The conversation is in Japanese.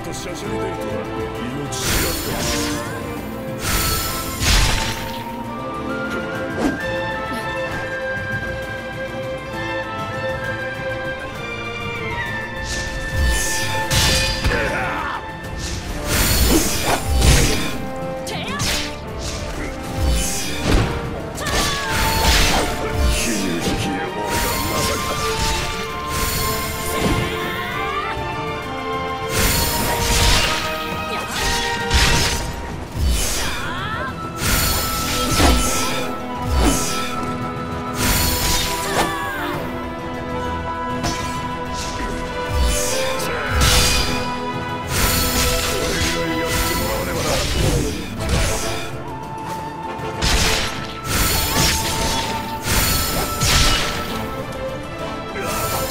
としゃしゃり出るとは命知らずだ